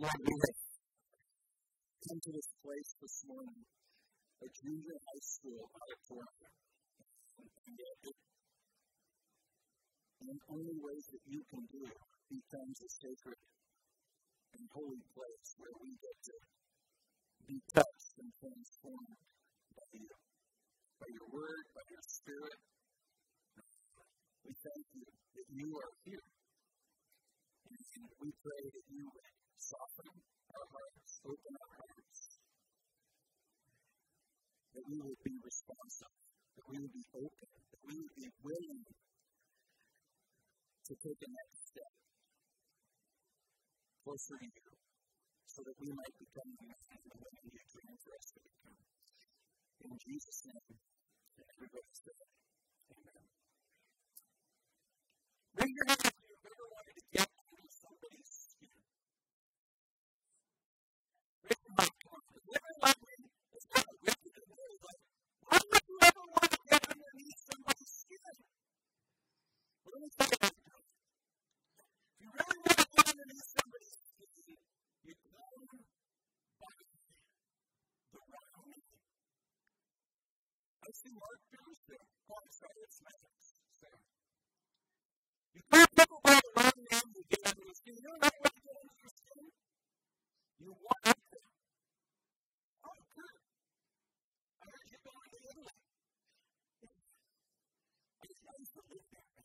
Lord, we have come to this place this morning, a junior high school auditorium. And the only ways that you can do it becomes a sacred and holy place where we get to be touched and transformed by you, by your word, by your spirit. We thank you that you are here. And we pray that you would soften our hearts, open our hearts, that we will be responsive, that we will be open, that we will be willing to take the next step closer to you, so that we might become the man and women you dream for us to become. In Jesus' name, everybody say, Amen. Bring your hand You can't talk about the wrong name you get You want it. Oh, good. I heard you're going to Italy. I just I used to live there, man.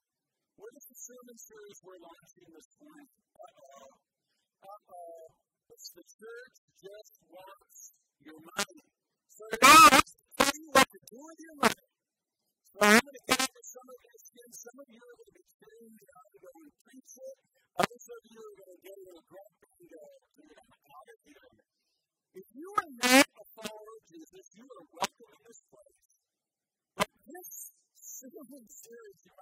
What is the sermon series we're launching this morning? Uh-oh. Uh-oh. It's the church just wants your money. So God tell you what to do with your money. So I'm going to get into some of this. Again, some of you are going to be trained how to go and preach it. Others of you are going to get a little grunt and go, of here. If you are not a follower of Jesus, you are welcome in this place. But this sermon series, you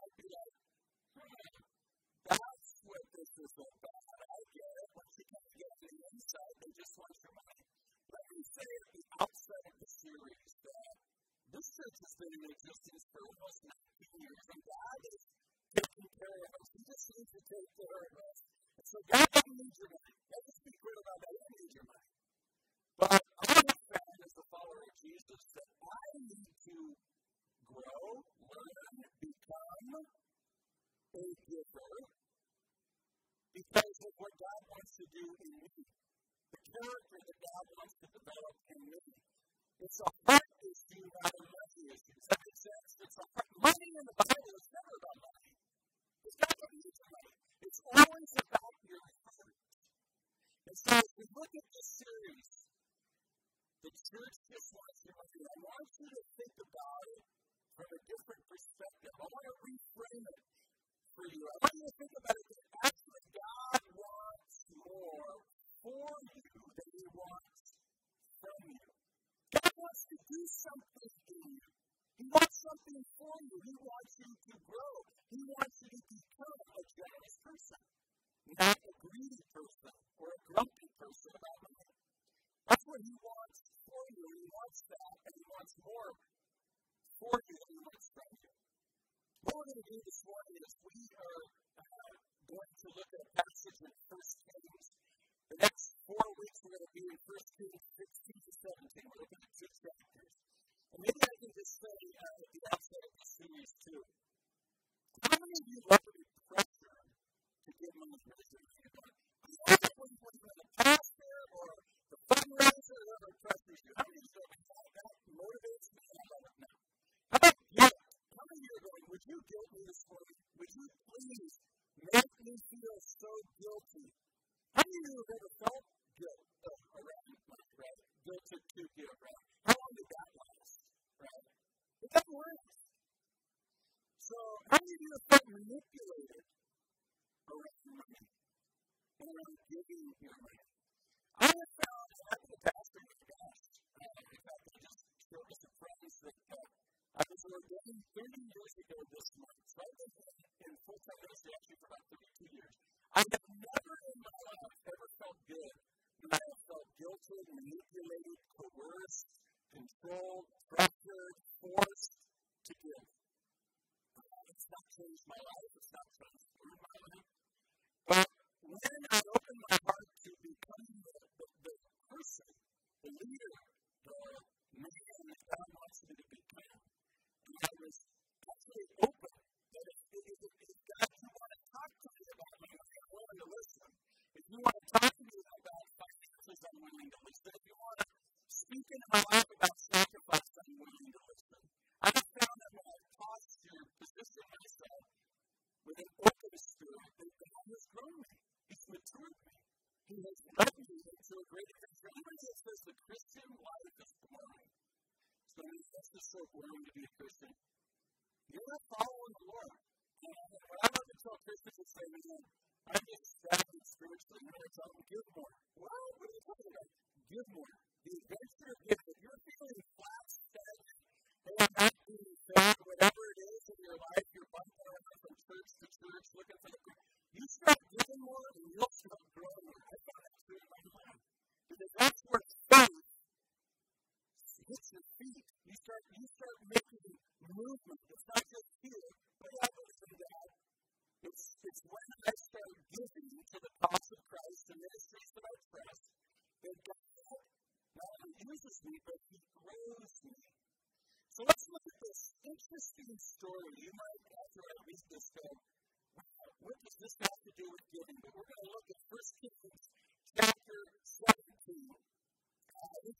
been in existence for almost 19 years, and God is taking care of us. He just needs to take care of us. And so God doesn't need your money. Let us be clear about that. He doesn't need your money. But I have found as a follower of Jesus that I need to grow, learn, become a giver because of what God wants to do in me. The character that God wants to develop in me. It's a heart issue, not issues. That makes sense. It's a money in the Bible is never about money. It's not about money. It's always about your heart. And so as we look at this series, the church just wants to. I want you to think about it from a different perspective. I want to reframe it for you. I want you to think about it that actually God wants more for you than He wants from you. God wants to do something in you something for you. He wants you to grow. He wants you to become a generous person, not a greedy person or a grumpy person about money. That's what he wants for you. He wants that, and he wants more for you than he wants from you. What we're going to do this morning is we are uh, going to look at a passage in 1 Kings. The next four weeks we're going to be in 1 Kings 16 to 17. We're looking at two chapters. And maybe I can just say uh, at the outset of the series too. How many of you love to be pressured to give money to the church? When you're the pastor or the fundraiser, pressures you, how many of you that that motivates me? I now. How about guilt? How many of you are going, would you guilt me this morning? Would you please make me feel so guilty? How many of you have ever felt guilt uh, around, like, right? Guilted to give, right? How long did that last, right? It doesn't last. So, how many of you have felt manipulated around money and around giving your money? I have found, been a pastor the past. Uh, in fact, I just showed some friends that uh, I was ordained 30 years ago this it's just to be a Christian. You're not following the Lord. And I love to tell Christians and say, man, I'm just stagnant spiritually. You I tell them, give more. Well, what are you talking about? Give more. The adventure of giving. If you're feeling flat, stagnant, and not being fed, whatever it is in your life, you're bumping around from church to church looking for the you start giving more and you'll start growing more. I found that true in my life. Because that's where faith hits your feet. You start you start making movement. It's not just here, but I believe in that. It's it's when I start giving to the cause of Christ, the ministries that I trust, that God not only uses me, but He grows me. So let's look at this interesting story. You might, after I read this, go, what does this have to do with giving? But we're going to look at 1 Kings chapter 17. You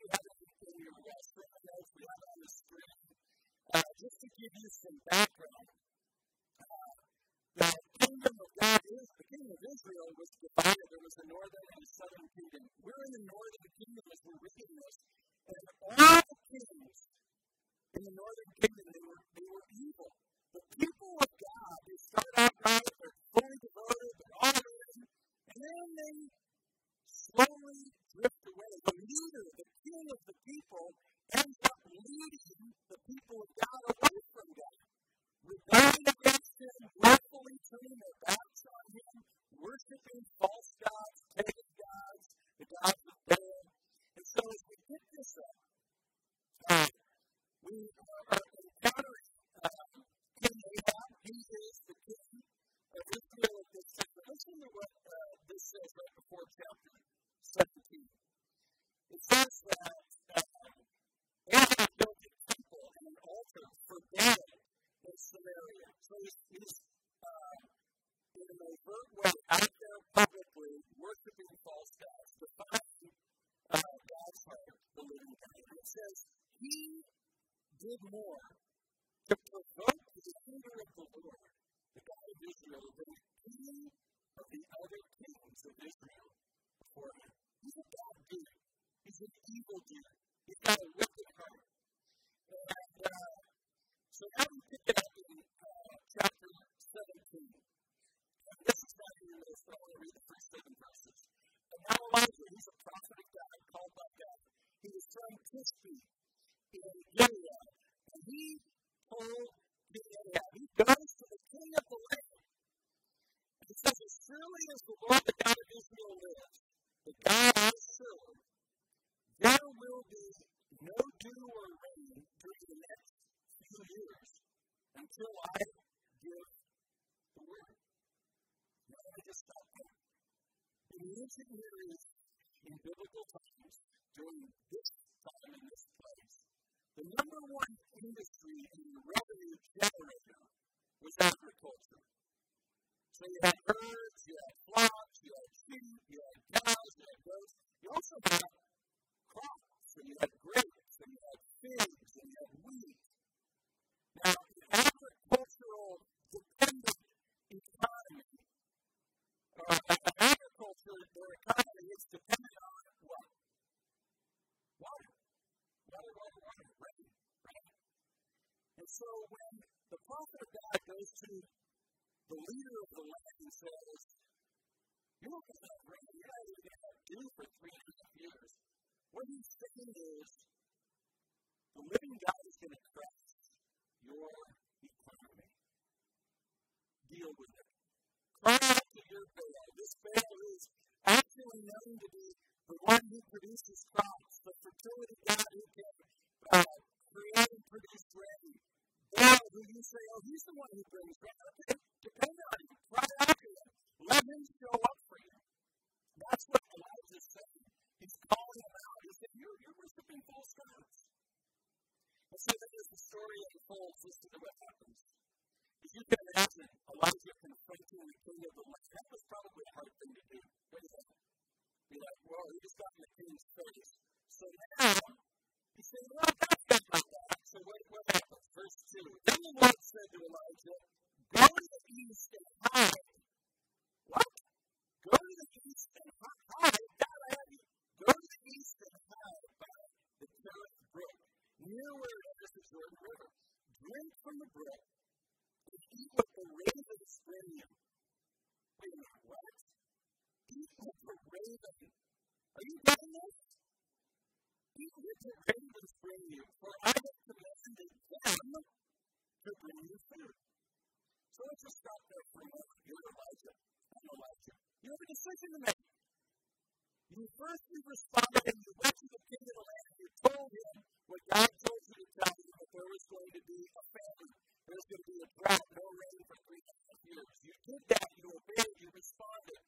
just to give you some background, uh, the kingdom of God is, the kingdom of Israel was divided. There was northern and southern kingdom. We're in the northern kingdom as we're reading this. And all the kings in the northern kingdom, they were. The people of God, devoted, and then they slowly drift away. The leader, the in he told to the king of the land. Surely as the Lord God of Israel lives, God there will be no or the next few years until I give the word. Now I just the in biblical times, during this time in this place, the number one industry and revenue generator was agriculture. So you had herds, you had flocks, you had sheep, you had cows, you had goats. You also had crops, and you had grapes, and you had figs, and you had wheat. Now, the agricultural dependent economy, uh, agriculture, their economy is dependent on what? Water. Water, water, water, rain, right? And so when the prophet of God goes to the leader of the land and says, You're not going to have rain, you're not even going to have for three and a half years. What he's saying is, the living God is going to crush your economy. Deal with it. Cry out to your Baal. This Baal is actually known to be the one who produces crops, the fertility God who can uh, create and produce rain. Baal, who you say, oh, he's the one who brings rain. Okay, depend on him. Cry out to him. Let him show up for you. That's what Elijah is saying. He's calling him out. He said, You're, you're worshiping false gods. And so then as the story unfolds, listen to what happens. If you can imagine Elijah confronting the king of the land, that was probably a hard thing to do. You think? Be like, well, he just got in the king's face. So now, he said, well, that's not. So what, what? Verse 2. Then the Lord said to Elijah, Go to the east and hide. What? Go to the east and hide? I have you. Go to the east and hide by the Cherith Brook, near where the Jordan River. Drink from the brook and eat what the ravens bring you. Wait a minute, what? Are you getting this? Eat what the ravens you, for I have commanded them to bring you food. So let's just stop there for a moment. You're Elijah. I'm Elijah. You have a decision to make. You first you responded and you went to the king of the land and you told him what God told you to tell him that there was going to be a famine. There was going to be a drought, no rain for three a years. You did that, you obeyed, you responded.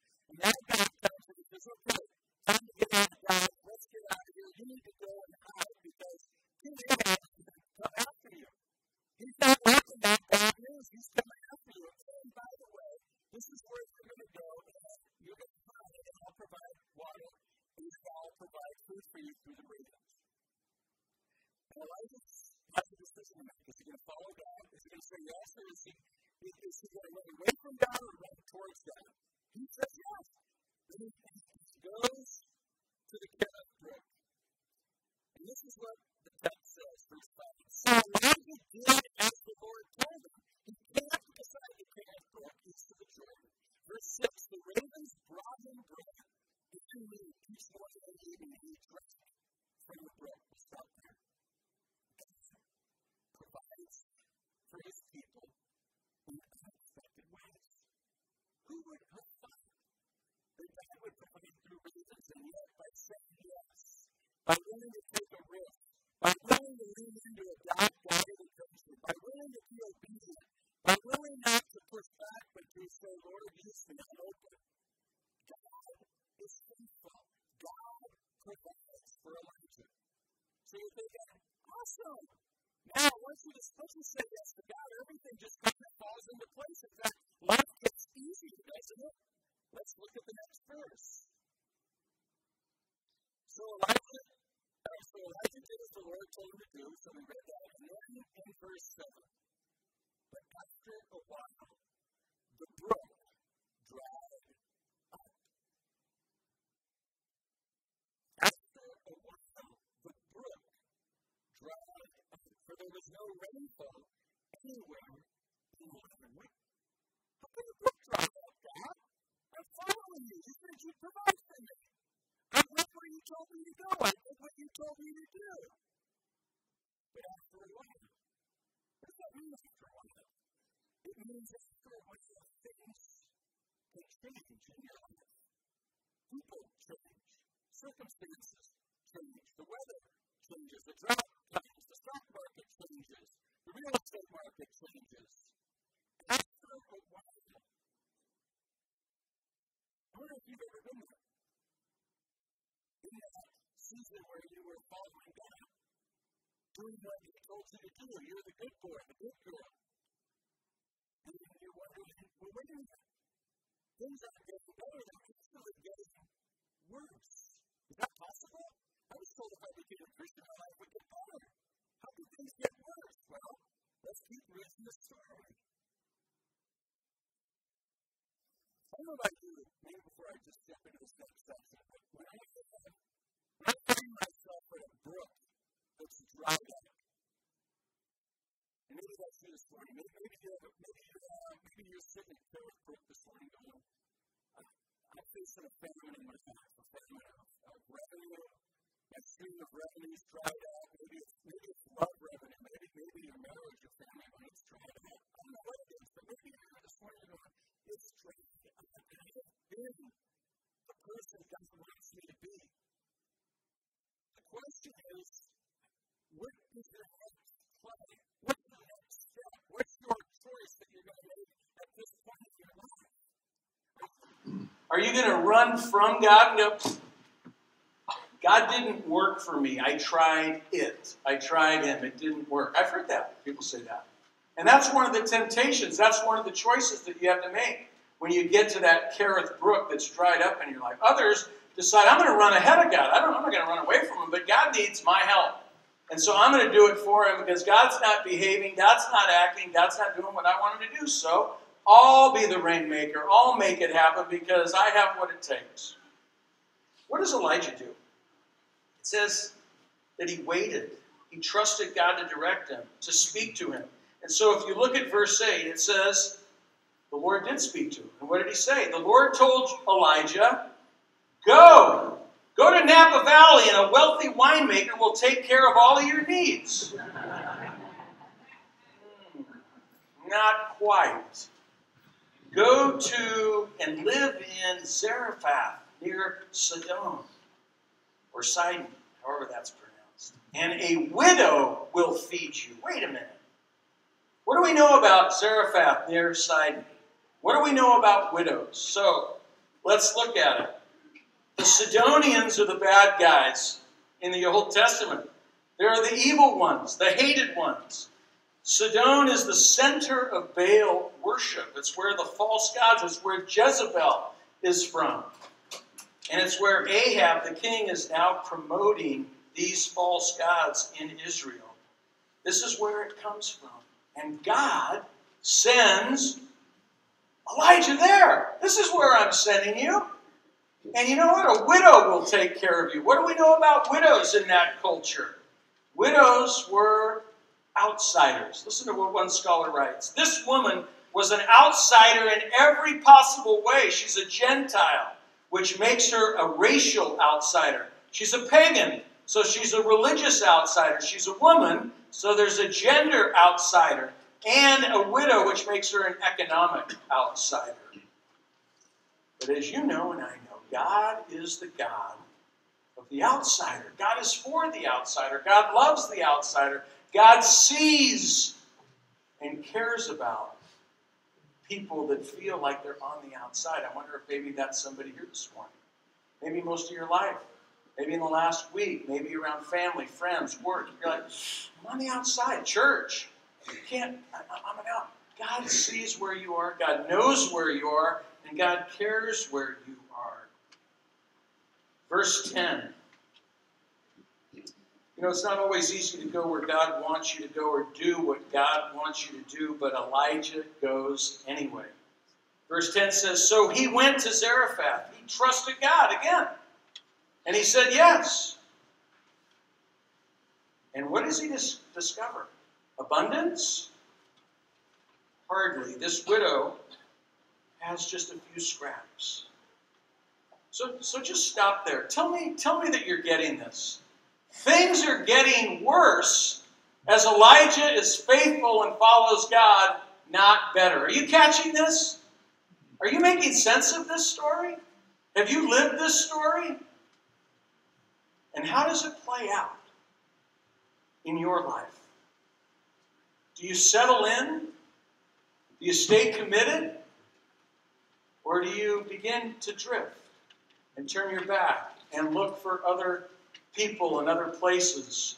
Yes, or is he, is he going to run away from God or run towards God? He says yes. And he, goes to the Brook. And this is what the text says, verse 5. So Elijah did as the Lord told him. He camped beside the Brook east of the Jordan. Verse 6 The ravens brought him bread and meat each morning and evening, and he drank from the. We'll stop there. God provides for his people in unexpected ways. Who would have thought that Would through ravens, and yet by saying yes, by willing to take a risk, by willing to lean into a God guided adventure, by willing to be obedient, by willing not to push back, but to say, Lord, use me, I'm open. God is faithful. God provides for Elijah. So you're thinking, awesome. Now, once once you say yes to God, everything just kind of falls into place. In fact, life gets easier, doesn't it? Let's look at the next verse. So Elijah so Elijah did as the Lord told him to do, so we read that. Then in verse 7, but after a while, the brook dried up. After a while, the brook dried up, for there was no rainfall anywhere in the. How can the brook dry up, God? I'm following you. You said you'd provide for me. I went where you told me to go. I did what you told me to do. But after a while, what does that mean after a while? It means after a while, things can change in your life. People change. Circumstances change. The weather changes. The drought comes. The stock market changes. The real estate market changes. After a while, I wonder if you've ever been there. In that season where you were following God, doing what He told you to do, you're the good boy, the good girl. And then you're wondering, well, wait a minute. Things aren't getting better, they're actually getting worse. Is that possible? I was told if I became a Christian, my life would get better. How could things get worse? Well, let's keep reading the story. I don't know about you, maybe before I just jump into this next section, but when I, when I find myself at a brook that's up, and maybe that's you this morning, maybe, maybe, you're, maybe, you're, uh, maybe you're sitting at Cherith Brook this morning going, I'm facing a famine in my life, a famine of, of revenue, my stream of revenue is dried up, maybe it's, maybe it's love revenue, maybe, maybe your marriage, your family money is dried up. I don't know what it is, but maybe you're here this morning going, it's dried been the person God wants me to be. The question is, what play? What's your next step? What's your choice that you're going to make at this point in your life? Are you going to run from God and go, God didn't work for me. I tried it. I tried Him. It didn't work. I've heard that. People say that. And that's one of the temptations. That's one of the choices that you have to make when you get to that Kerith brook that's dried up in your life. Others decide, I'm going to run ahead of God. I don't, I'm not going to run away from Him, but God needs my help. And so I'm going to do it for Him because God's not behaving, God's not acting, God's not doing what I want Him to do. So I'll be the rainmaker. I'll make it happen because I have what it takes. What does Elijah do? It says that he waited. He trusted God to direct him, to speak to him. And so if you look at verse 8, it says, the Lord did speak to him. And what did he say? The Lord told Elijah, Go! Go to Napa Valley, and a wealthy winemaker will take care of all of your needs. Not quite. Go to and live in Zarephath near Sidon, or Sidon, however that's pronounced. And a widow will feed you. Wait a minute. What do we know about Zarephath near Sidon? What do we know about widows? So let's look at it. The Sidonians are the bad guys in the Old Testament. They're the evil ones, the hated ones. Sidon is the center of Baal worship. It's where the false gods, it's where Jezebel is from. And it's where Ahab, the king, is now promoting these false gods in Israel. This is where it comes from. And God sends Elijah, there. This is where I'm sending you. And you know what? A widow will take care of you. What do we know about widows in that culture? Widows were outsiders. Listen to what one scholar writes. This woman was an outsider in every possible way. She's a Gentile, which makes her a racial outsider. She's a pagan, so she's a religious outsider. She's a woman, so there's a gender outsider and a widow, which makes her an economic outsider. But as you know and I know, God is the God of the outsider. God is for the outsider. God loves the outsider. God sees and cares about people that feel like they're on the outside. I wonder if maybe that's somebody here this morning. Maybe most of your life. Maybe in the last week. Maybe around family, friends, work. You're like, I'm on the outside. Church. You can't, I'm an out. God sees where you are, God knows where you are, and God cares where you. Verse 10. You know, it's not always easy to go where God wants you to go or do what God wants you to do, but Elijah goes anyway. Verse 10 says, So he went to Zarephath. He trusted God again. And he said, Yes. And what does he dis- discover? Abundance? Hardly. This widow has just a few scraps. So, so just stop there. Tell me, tell me that you're getting this. Things are getting worse as Elijah is faithful and follows God, not better. Are you catching this? Are you making sense of this story? Have you lived this story? And how does it play out in your life? Do you settle in? Do you stay committed? Or do you begin to drift and turn your back and look for other people and other places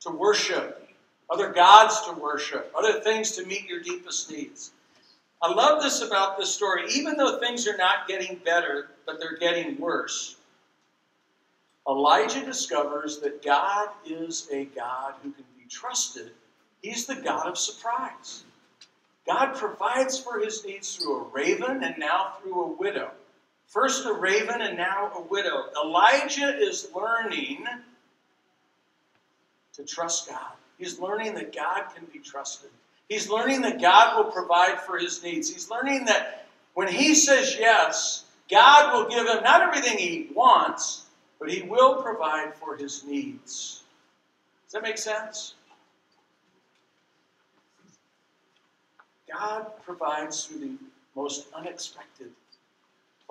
to worship, other gods to worship, other things to meet your deepest needs. I love this about this story. Even though things are not getting better, but they're getting worse, Elijah discovers that God is a God who can be trusted. He's the God of surprise. God provides for his needs through a raven and now through a widow. First a raven and now a widow. Elijah is learning to trust God. He's learning that God can be trusted. He's learning that God will provide for his needs. He's learning that when he says yes, God will give him not everything he wants, but he will provide for his needs. Does that make sense? God provides through the most unexpected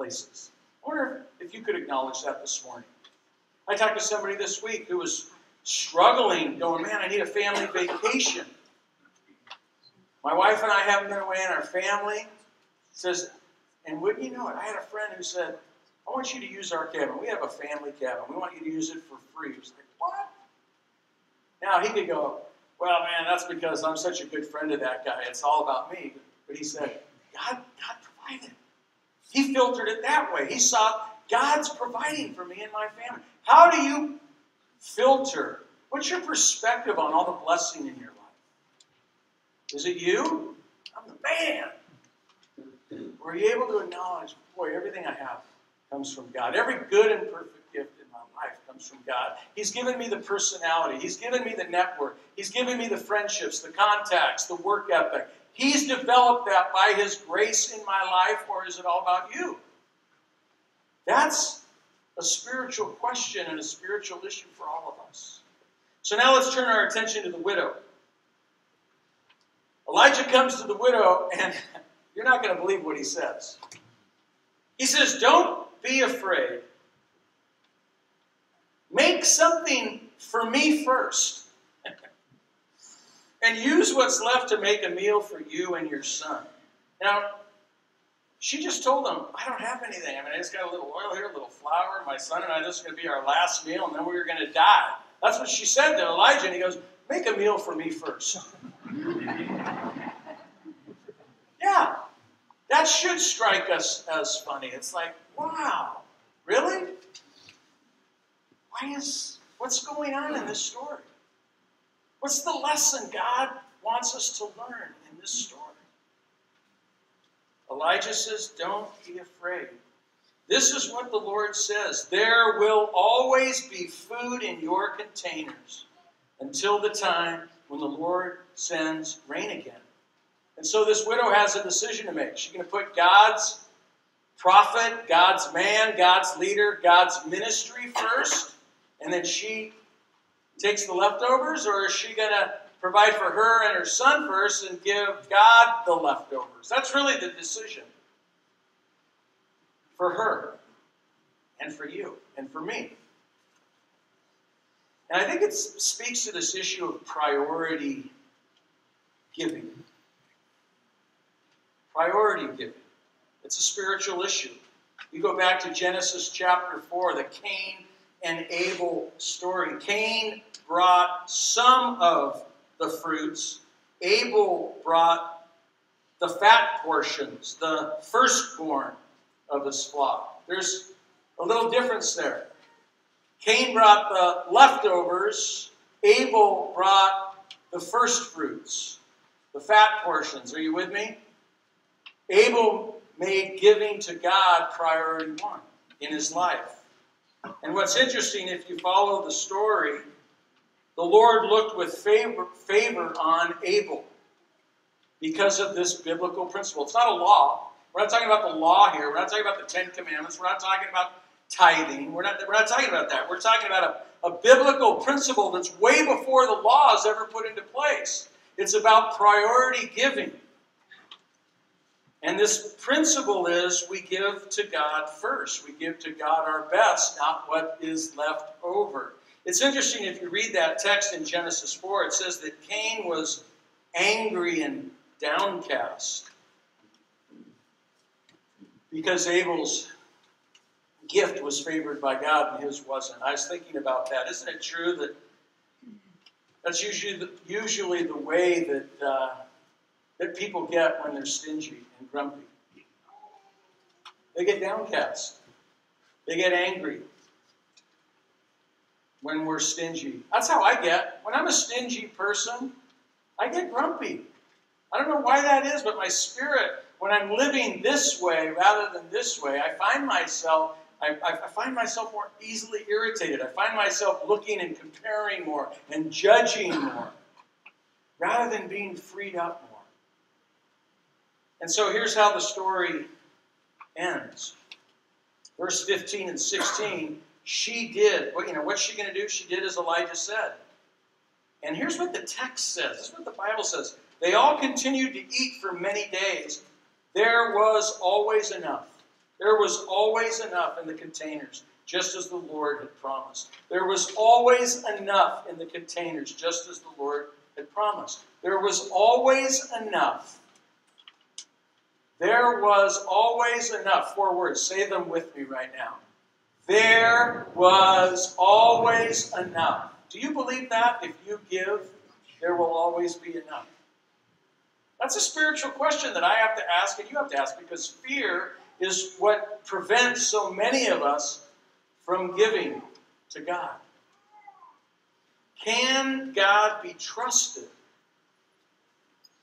places. I wonder if you could acknowledge that this morning. I talked to somebody this week who was struggling, going, Man, I need a family vacation. My wife and I haven't been away in our family. Says, and wouldn't you know it? I had a friend who said, I want you to use our cabin. We have a family cabin. We want you to use it for free. He was like, What? Now he could go, Well, man, that's because I'm such a good friend of that guy. It's all about me. But he said, God, God provided. He filtered it that way. He saw God's providing for me and my family. How do you filter? What's your perspective on all the blessing in your life? Is it you? I'm the man. Were you able to acknowledge, boy, everything I have comes from God? Every good and perfect gift in my life comes from God. He's given me the personality, He's given me the network, He's given me the friendships, the contacts, the work ethic. He's developed that by His grace in my life, or is it all about you? That's a spiritual question and a spiritual issue for all of us. So now let's turn our attention to the widow. Elijah comes to the widow, and you're not going to believe what he says. He says, Don't be afraid. Make something for me first. And use what's left to make a meal for you and your son. Now, she just told him, I don't have anything. I mean, I just got a little oil here, a little flour. My son and I, this is going to be our last meal, and then we are going to die. That's what she said to Elijah, and he goes, Make a meal for me first. yeah, that should strike us as funny. It's like, wow, really? Why is, what's going on in this story? What's the lesson God wants us to learn in this story? Elijah says, Don't be afraid. This is what the Lord says There will always be food in your containers until the time when the Lord sends rain again. And so this widow has a decision to make. She's going to put God's prophet, God's man, God's leader, God's ministry first, and then she takes the leftovers, or is she going to provide for her and her son first and give God the leftovers? That's really the decision for her and for you and for me. And I think it speaks to this issue of priority giving. Priority giving. It's a spiritual issue. You go back to Genesis chapter 4, the Cain and Abel story. Cain brought some of the fruits, Abel brought the fat portions, the firstborn of his flock. There's a little difference there. Cain brought the leftovers, Abel brought the first fruits, the fat portions. Are you with me? Abel made giving to God priority one in his life. And what's interesting, if you follow the story, the Lord looked with favor, favor on Abel because of this biblical principle. It's not a law. We're not talking about the law here. We're not talking about the Ten Commandments. We're not talking about tithing. We're not, we're not talking about that. We're talking about a, a biblical principle that's way before the law is ever put into place. It's about priority giving. And this principle is we give to God first. We give to God our best, not what is left over. It's interesting if you read that text in Genesis 4, it says that Cain was angry and downcast because Abel's gift was favored by God and his wasn't. I was thinking about that. Isn't it true that that's usually the, usually the way that uh, that people get when they're stingy and grumpy? They get downcast. They get angry when we're stingy. That's how I get. When I'm a stingy person, I get grumpy. I don't know why that is, but my spirit, when I'm living this way rather than this way, I find myself I, I, find myself more easily irritated. I find myself looking and comparing more and judging more rather than being freed up. And so here's how the story ends. Verse 15 and 16, she did, you know, what's she going to do? She did as Elijah said. And here's what the text says. This is what the Bible says. They all continued to eat for many days. There was always enough. There was always enough in the containers, just as the Lord had promised. There was always enough in the containers, just as the Lord had promised. There was always enough. There was always enough. Four words. Say them with me right now. There was always enough. Do you believe that? If you give, there will always be enough. That's a spiritual question that I have to ask and you have to ask because fear is what prevents so many of us from giving to God. Can God be trusted?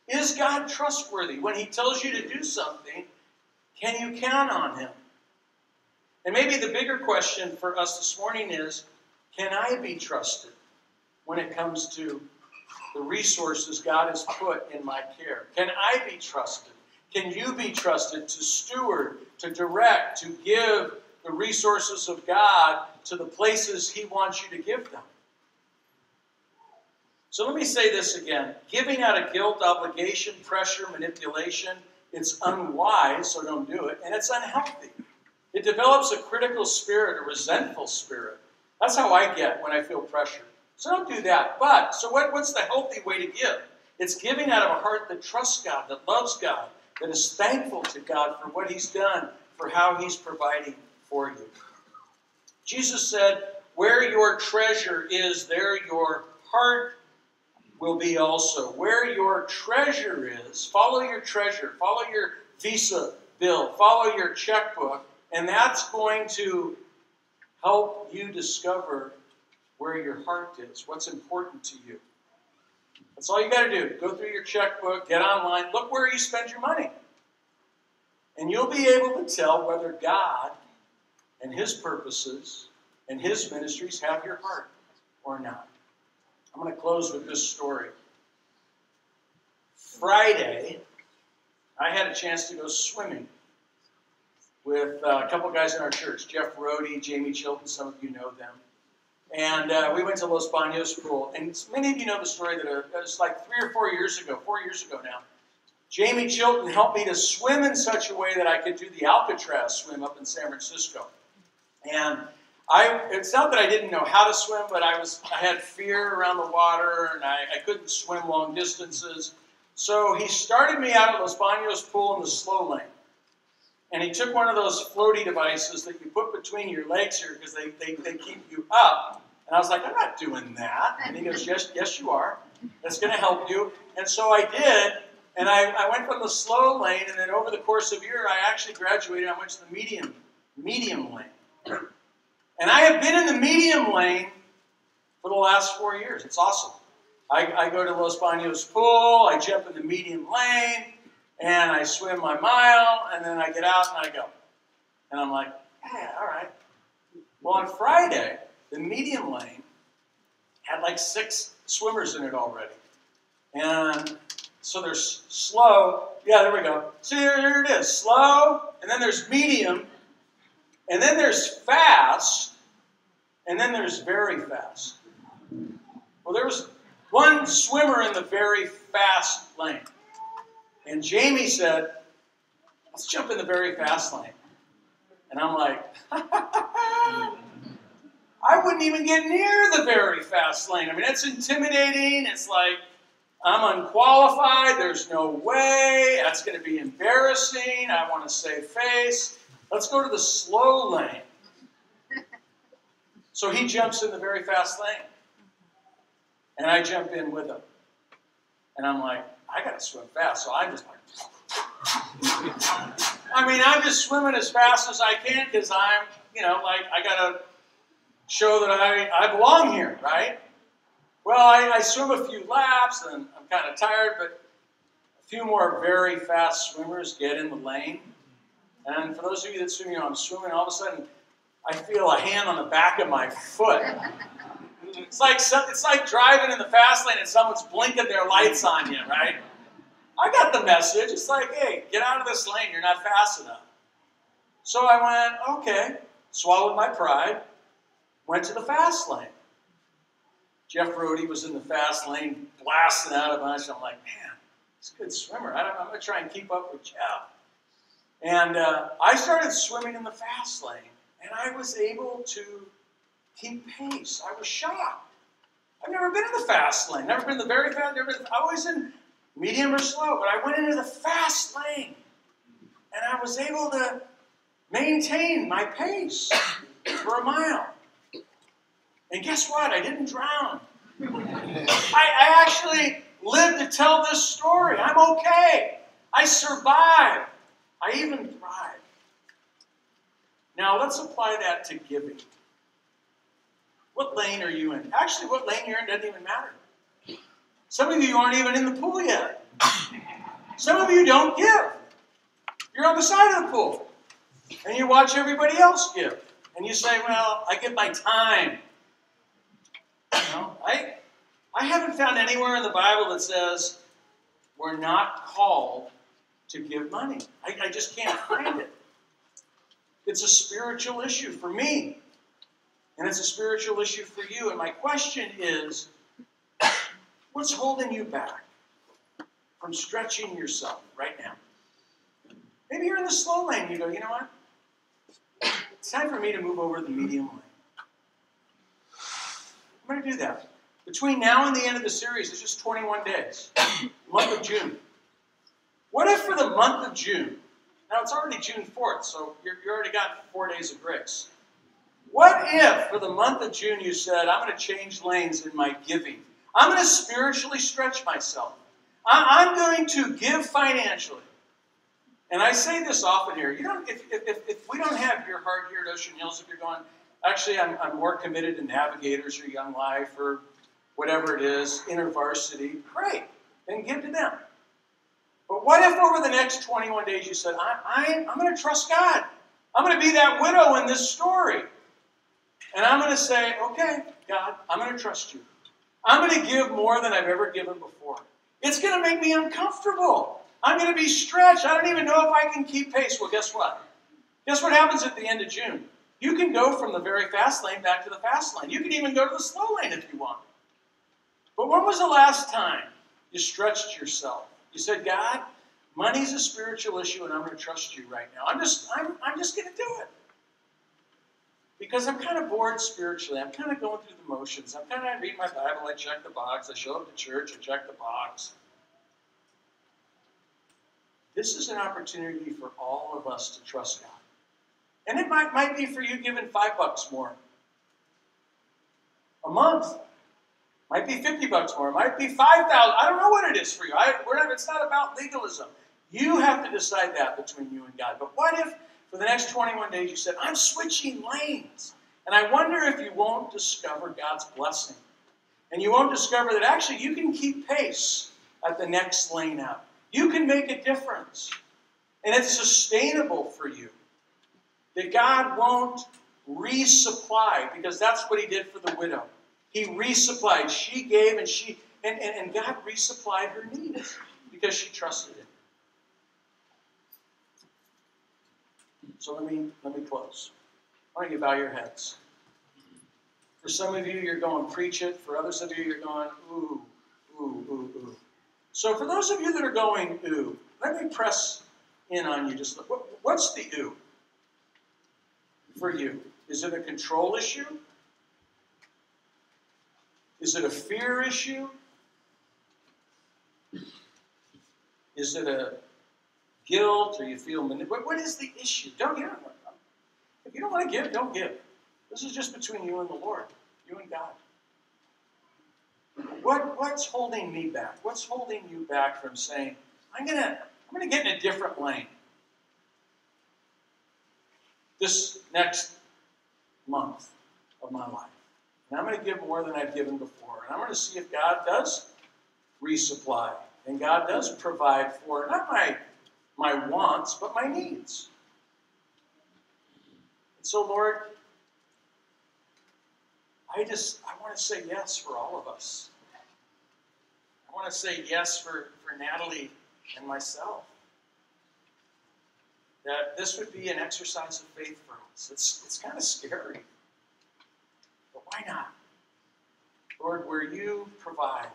Is God trustworthy? When He tells you to do something, can you count on Him? And maybe the bigger question for us this morning is can I be trusted when it comes to the resources God has put in my care? Can I be trusted? Can you be trusted to steward, to direct, to give the resources of God to the places He wants you to give them? So let me say this again giving out of guilt, obligation, pressure, manipulation, it's unwise, so don't do it, and it's unhealthy. It develops a critical spirit, a resentful spirit. That's how I get when I feel pressure. So don't do that. But, so what, what's the healthy way to give? It's giving out of a heart that trusts God, that loves God, that is thankful to God for what He's done, for how He's providing for you. Jesus said, Where your treasure is, there your heart will be also. Where your treasure is, follow your treasure, follow your Visa bill, follow your checkbook, and that's going to help you discover where your heart is, what's important to you. That's all you got to do. Go through your checkbook, get online, look where you spend your money. And you'll be able to tell whether God and His purposes and His ministries have your heart or not. I'm going to close with this story. Friday, I had a chance to go swimming with uh, a couple guys in our church Jeff Rohde, Jamie Chilton, some of you know them. And uh, we went to Los Baños Pool. And many of you know the story that it was like three or four years ago, four years ago now. Jamie Chilton helped me to swim in such a way that I could do the Alcatraz swim up in San Francisco. And I, it's not that I didn't know how to swim, but I was I had fear around the water and I, I couldn't swim long distances. So he started me out at Los Baños Pool in the slow lane. And he took one of those floaty devices that you put between your legs here because they, they, they keep you up. And I was like, I'm not doing that. And he goes, Yes, yes, you are. That's going to help you. And so I did. And I, I went from the slow lane, and then over the course of a year, I actually graduated. I went to the medium, medium lane. And I have been in the medium lane for the last four years. It's awesome. I, I go to Los Baños Pool, I jump in the medium lane, and I swim my mile, and then I get out and I go. And I'm like, yeah, all right. Well, on Friday, the medium lane had like six swimmers in it already. And so there's slow. Yeah, there we go. See, here, here it is. Slow, and then there's medium, and then there's fast, and then there's very fast. Well, there was one swimmer in the very fast lane. And Jamie said, let's jump in the very fast lane. And I'm like, I wouldn't even get near the very fast lane. I mean, it's intimidating. It's like, I'm unqualified. There's no way. That's going to be embarrassing. I want to save face. Let's go to the slow lane. So he jumps in the very fast lane. And I jump in with him. And I'm like, I got to swim fast. So I'm just like, I mean, I'm just swimming as fast as I can because I'm, you know, like, I got to show that I, I belong here, right? Well, I, I swim a few laps and I'm kind of tired, but a few more very fast swimmers get in the lane. And for those of you that swim, you know, I'm swimming, all of a sudden I feel a hand on the back of my foot. It's like it's like driving in the fast lane and someone's blinking their lights on you, right? I got the message. It's like, hey, get out of this lane. You're not fast enough. So I went, okay, swallowed my pride, went to the fast lane. Jeff Brody was in the fast lane, blasting out a bunch. I'm like, man, he's a good swimmer. I am going to try and keep up with Jeff. And uh, I started swimming in the fast lane, and I was able to keep pace. I was shocked. I've never been in the fast lane, never been the very fast, never been, I was in medium or slow, but I went into the fast lane, and I was able to maintain my pace for a mile. And guess what? I didn't drown. I, I actually lived to tell this story. I'm okay. I survived. I even thrive. Now let's apply that to giving. What lane are you in? Actually, what lane you're in doesn't even matter. Some of you aren't even in the pool yet. Some of you don't give. You're on the side of the pool. And you watch everybody else give. And you say, Well, I give my time. You know, I, I haven't found anywhere in the Bible that says we're not called to give money. I, I just can't find it. It's a spiritual issue for me, and it's a spiritual issue for you. And my question is what's holding you back from stretching yourself right now? Maybe you're in the slow lane. You go, you know what? It's time for me to move over to the medium lane. I'm going to do that. Between now and the end of the series, it's just 21 days, month of June. What if for the month of June, now it's already June 4th, so you already got four days of grace. What if for the month of June you said, I'm going to change lanes in my giving? I'm going to spiritually stretch myself. I'm going to give financially. And I say this often here. You don't, if, if, if we don't have your heart here at Ocean Hills, if you're going, actually, I'm, I'm more committed to Navigators or Young Life or whatever it is, InterVarsity, great. Then give to them. But what if over the next 21 days you said, I, I, I'm going to trust God? I'm going to be that widow in this story. And I'm going to say, okay, God, I'm going to trust you. I'm going to give more than I've ever given before. It's going to make me uncomfortable. I'm going to be stretched. I don't even know if I can keep pace. Well, guess what? Guess what happens at the end of June? You can go from the very fast lane back to the fast lane. You can even go to the slow lane if you want. But when was the last time you stretched yourself? You said, God, money's a spiritual issue and I'm going to trust you right now. I'm just, I'm, I'm just going to do it. Because I'm kind of bored spiritually. I'm kind of going through the motions. I'm kind of, I read my Bible, I check the box, I show up to church, I check the box. This is an opportunity for all of us to trust God. And it might, might be for you giving five bucks more a month. Might be 50 bucks more. Might be 5,000. I don't know what it is for you. I, not, it's not about legalism. You have to decide that between you and God. But what if for the next 21 days you said, I'm switching lanes? And I wonder if you won't discover God's blessing. And you won't discover that actually you can keep pace at the next lane out. You can make a difference. And it's sustainable for you. That God won't resupply, because that's what He did for the widow. He resupplied. She gave and she and, and, and God resupplied her needs because she trusted him. So let me let me close. Why don't you bow your heads? For some of you, you're going preach it. For others of you, you're going ooh, ooh, ooh, ooh. So for those of you that are going ooh, let me press in on you. Just what, what's the ooh for you? Is it a control issue? Is it a fear issue? Is it a guilt or you feel manipulated? What is the issue? Don't you if you don't want to give, don't give. This is just between you and the Lord, you and God. What, what's holding me back? What's holding you back from saying, I'm gonna, I'm gonna get in a different lane? This next month of my life. And I'm going to give more than I've given before. And I'm going to see if God does resupply and God does provide for not my, my wants, but my needs. And so, Lord, I just I want to say yes for all of us. I want to say yes for, for Natalie and myself. That this would be an exercise of faith for us. It's, it's kind of scary. Why not? Lord, where you provide,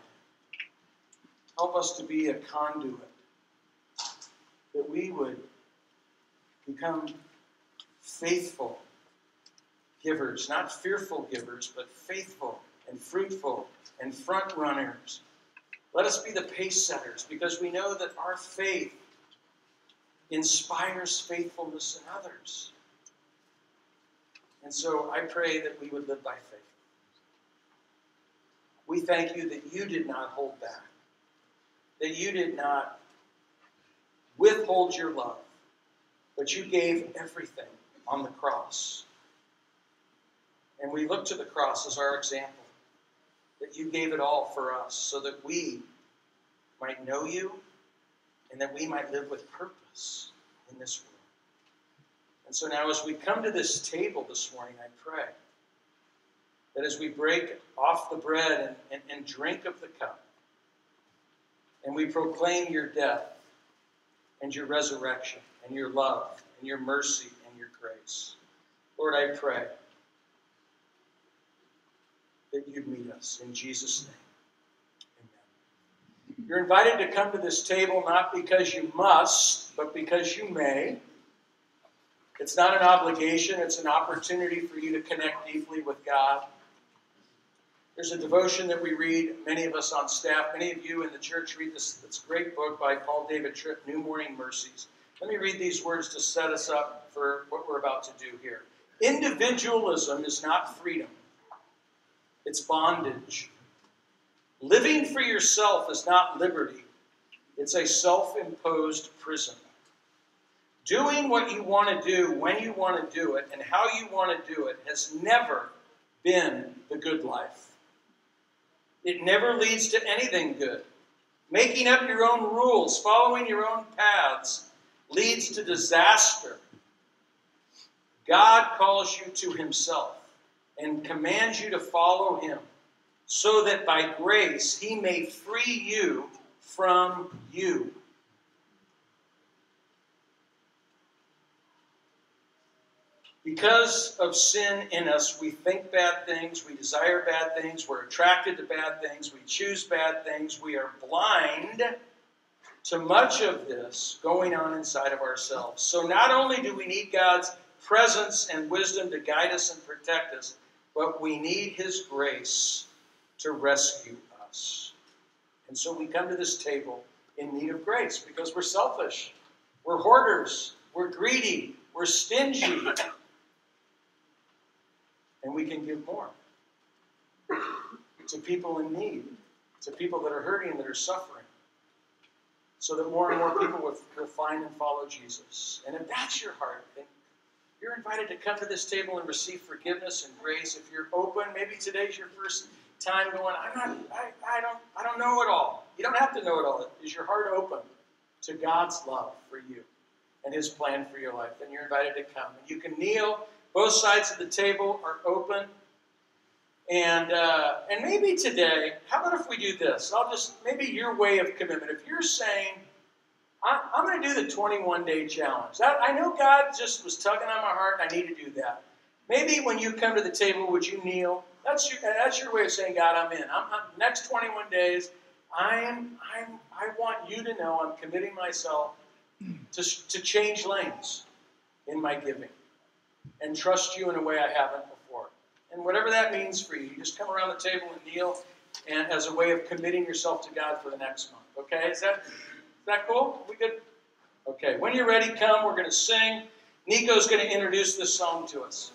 help us to be a conduit. That we would become faithful givers, not fearful givers, but faithful and fruitful and front runners. Let us be the pace setters because we know that our faith inspires faithfulness in others. And so I pray that we would live by faith. We thank you that you did not hold back, that you did not withhold your love, but you gave everything on the cross. And we look to the cross as our example, that you gave it all for us so that we might know you and that we might live with purpose in this world. And so now, as we come to this table this morning, I pray that as we break off the bread and, and, and drink of the cup, and we proclaim your death and your resurrection and your love and your mercy and your grace, Lord, I pray that you'd meet us. In Jesus' name. Amen. You're invited to come to this table not because you must, but because you may. It's not an obligation, it's an opportunity for you to connect deeply with God. There's a devotion that we read, many of us on staff, many of you in the church read this, this great book by Paul David Tripp, New Morning Mercies. Let me read these words to set us up for what we're about to do here. Individualism is not freedom, it's bondage. Living for yourself is not liberty, it's a self imposed prison. Doing what you want to do when you want to do it and how you want to do it has never been the good life. It never leads to anything good. Making up your own rules, following your own paths, leads to disaster. God calls you to Himself and commands you to follow Him so that by grace He may free you from you. Because of sin in us, we think bad things, we desire bad things, we're attracted to bad things, we choose bad things, we are blind to much of this going on inside of ourselves. So not only do we need God's presence and wisdom to guide us and protect us, but we need His grace to rescue us. And so we come to this table in need of grace because we're selfish, we're hoarders, we're greedy, we're stingy and we can give more to people in need, to people that are hurting that are suffering, so that more and more people will, will find and follow Jesus. And if that's your heart, then you're invited to come to this table and receive forgiveness and grace. If you're open, maybe today's your first time going, I'm not, I, I don't, I don't know it all. You don't have to know it all. Is your heart open to God's love for you and His plan for your life? Then you're invited to come. And you can kneel both sides of the table are open. And, uh, and maybe today, how about if we do this? I'll just, maybe your way of commitment. If you're saying, I'm going to do the 21 day challenge. That, I know God just was tugging on my heart, and I need to do that. Maybe when you come to the table, would you kneel? That's your, that's your way of saying, God, I'm in. I'm, I'm, next 21 days, I'm, I'm, I want you to know I'm committing myself to, to change lanes in my giving and trust you in a way I haven't before. And whatever that means for you, you just come around the table and kneel and as a way of committing yourself to God for the next month. Okay? Is that is that cool? We good? Okay. When you're ready, come. We're going to sing. Nico's going to introduce this song to us.